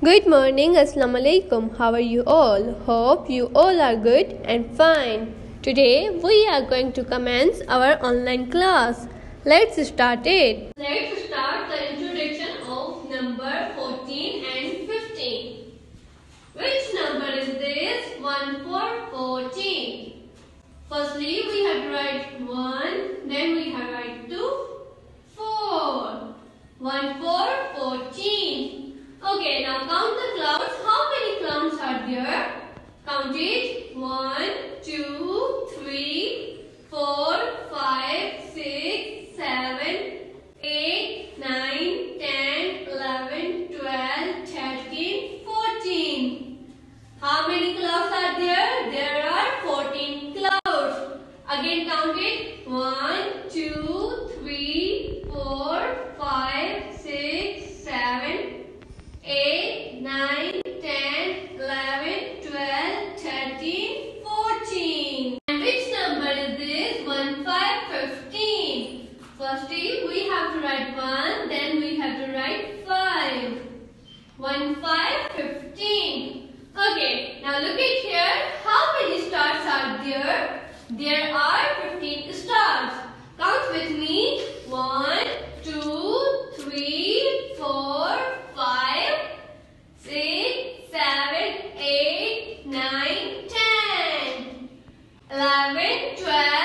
Good morning, Assalamu alaikum. How are you all? Hope you all are good and fine. Today we are going to commence our online class. Let's start it. Let's start the introduction of number 14 and 15. Which number is this? 1 for 14. Firstly, we have to write 1, then we have to write 2, 4. 1 for 14. Okay, now count the clouds. How many clouds are there? Count it. 1, 2, 3, 4, 5, 6, 7, 8, 9, 10, 11, 12, 13, 14. How many clouds are there? There are 14 clouds. Again count it. 1, 2, 3, 5, 15. Okay, now look at here. How many stars are there? There are 15 stars. Count with me. 1, 2, 3, 4, 5, 6, 7, 8, 9, 10, 11, 12,